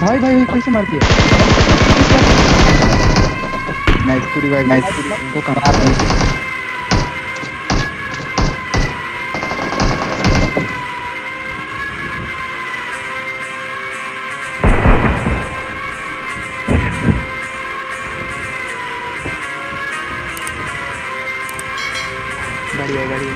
भाई भाई कैसे मार दिया नाइस पूरी भाई नाइस पूरी वो कमाल है गाड़ी है गाड़ी है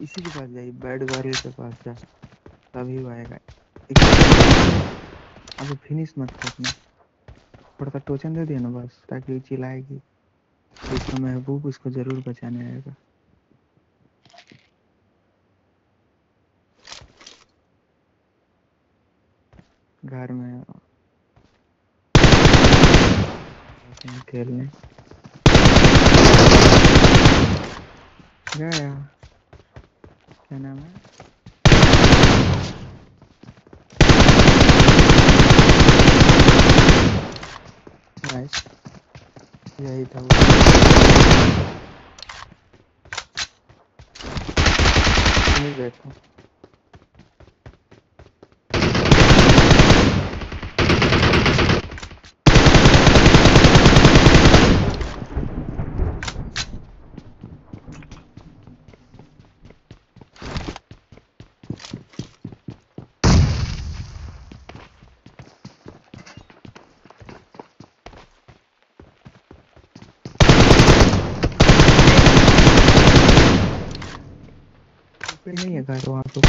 इसी के पास जाइए बैड गर्ल के पास जा। तभी आएगा। अभी फिनिश मत करना। थोड़ा सा टोचन दे दिया ना बस, ताकि चिल्लाएगी। इसको महबूब उसको ज़रूर बचाने आएगा। घर में खेलने। गया। क्या नाम है? नाइस यही था वो देखो पे नहीं है घर वहाँ पे